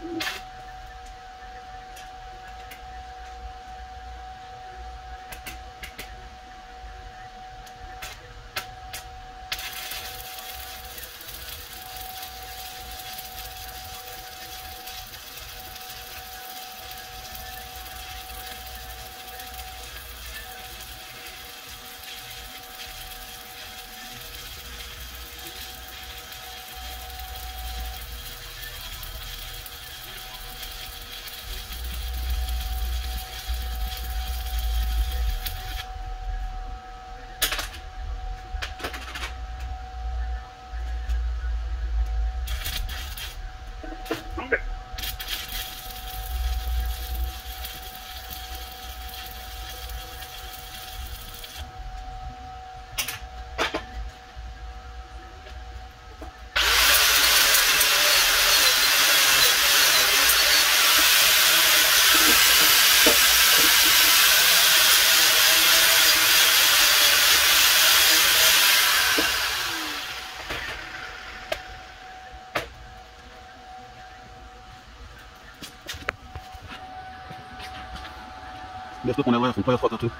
嗯 Let's look on the left and play us fucking too.